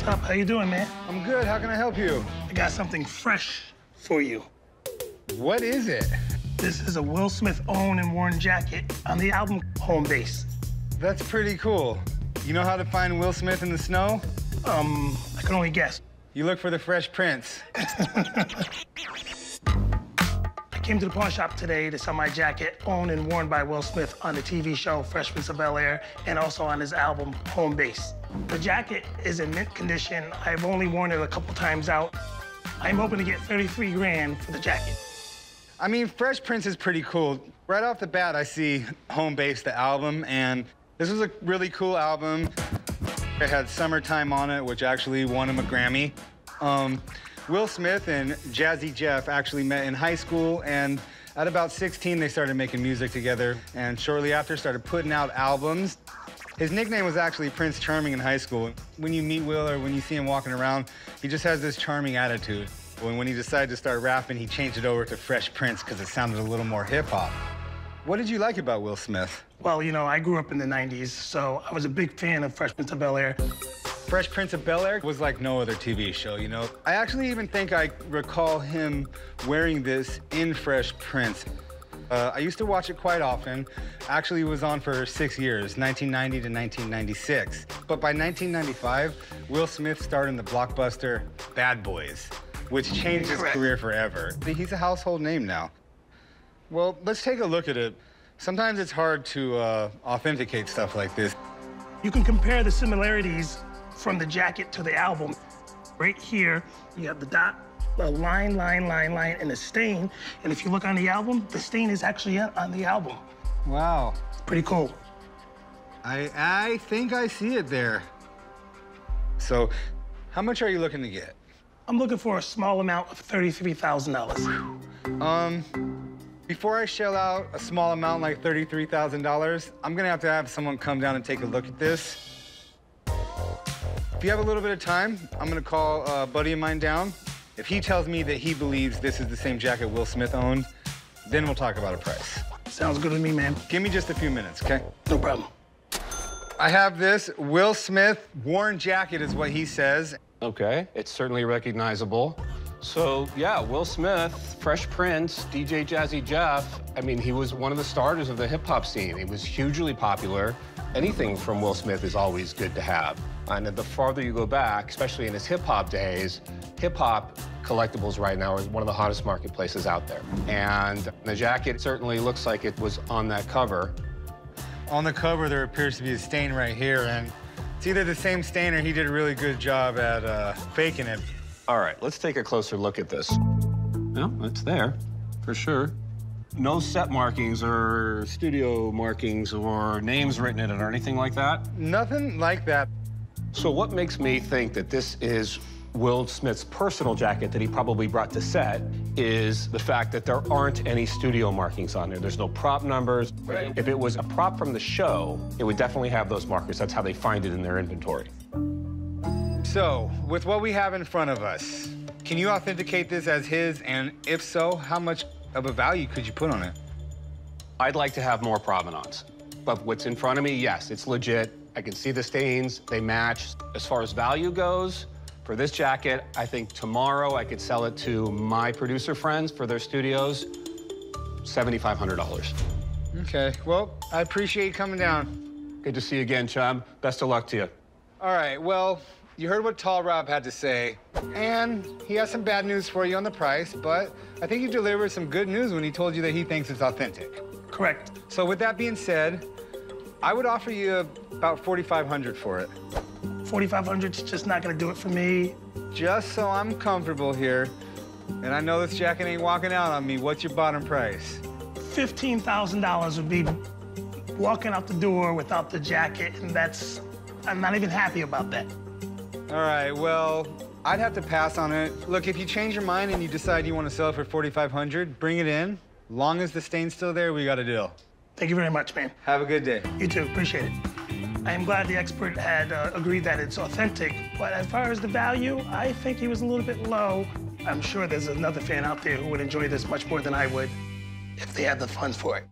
What's up? How you doing, man? I'm good. How can I help you? I got something fresh for you. What is it? This is a Will Smith owned and worn jacket on the album Home Base. That's pretty cool. You know how to find Will Smith in the snow? Um, I can only guess. You look for the Fresh Prince. Came to the pawn shop today to sell my jacket, owned and worn by Will Smith on the TV show Fresh Prince of Bel-Air and also on his album Home Base. The jacket is in mint condition. I've only worn it a couple times out. I'm hoping to get 33 grand for the jacket. I mean, Fresh Prince is pretty cool. Right off the bat, I see Home Base, the album, and this was a really cool album. It had Summertime on it, which actually won him a Grammy. Um, Will Smith and Jazzy Jeff actually met in high school, and at about 16, they started making music together, and shortly after started putting out albums. His nickname was actually Prince Charming in high school. When you meet Will or when you see him walking around, he just has this charming attitude. When, when he decided to start rapping, he changed it over to Fresh Prince because it sounded a little more hip hop. What did you like about Will Smith? Well, you know, I grew up in the 90s, so I was a big fan of Fresh Prince of Bel-Air. Fresh Prince of Bel-Air was like no other TV show, you know? I actually even think I recall him wearing this in Fresh Prince. Uh, I used to watch it quite often. Actually, it was on for six years, 1990 to 1996. But by 1995, Will Smith starred in the blockbuster Bad Boys, which changed his Correct. career forever. He's a household name now. Well, let's take a look at it. Sometimes it's hard to uh, authenticate stuff like this. You can compare the similarities from the jacket to the album. Right here, you have the dot, a line, line, line, line, and a stain. And if you look on the album, the stain is actually on the album. Wow. Pretty cool. I, I think I see it there. So, how much are you looking to get? I'm looking for a small amount of $33,000. Um, before I shell out a small amount like $33,000, I'm gonna have to have someone come down and take a look at this. If you have a little bit of time, I'm gonna call a buddy of mine down. If he tells me that he believes this is the same jacket Will Smith owned, then we'll talk about a price. Sounds good to me, man. Give me just a few minutes, okay? No problem. I have this Will Smith worn jacket is what he says. Okay, it's certainly recognizable. So, yeah, Will Smith, Fresh Prince, DJ Jazzy Jeff. I mean, he was one of the starters of the hip hop scene. He was hugely popular. Anything from Will Smith is always good to have. And the farther you go back, especially in his hip hop days, hip hop collectibles right now is one of the hottest marketplaces out there. And the jacket certainly looks like it was on that cover. On the cover, there appears to be a stain right here, and it's either the same stain or he did a really good job at uh, faking it. All right, let's take a closer look at this. No, it's there, for sure. No set markings or studio markings or names written in it or anything like that. Nothing like that. So what makes me think that this is Will Smith's personal jacket that he probably brought to set is the fact that there aren't any studio markings on there. There's no prop numbers. Right. If it was a prop from the show, it would definitely have those markers. That's how they find it in their inventory. So, with what we have in front of us, can you authenticate this as his? And if so, how much of a value could you put on it? I'd like to have more provenance. But what's in front of me, yes, it's legit. I can see the stains, they match. As far as value goes, for this jacket, I think tomorrow I could sell it to my producer friends for their studios, $7,500. Okay, well, I appreciate you coming down. Good to see you again, Chum. Best of luck to you. All right, well, you heard what Tall Rob had to say, and he has some bad news for you on the price, but I think he delivered some good news when he told you that he thinks it's authentic. Correct. So with that being said, I would offer you about 4,500 for it. 4500 is just not gonna do it for me. Just so I'm comfortable here, and I know this jacket ain't walking out on me, what's your bottom price? $15,000 would be walking out the door without the jacket, and that's, I'm not even happy about that. All right, well, I'd have to pass on it. Look, if you change your mind and you decide you want to sell it for 4,500, bring it in. Long as the stain's still there, we got a deal. Thank you very much, man. Have a good day. You too, appreciate it. I am glad the expert had uh, agreed that it's authentic, but as far as the value, I think he was a little bit low. I'm sure there's another fan out there who would enjoy this much more than I would if they had the funds for it.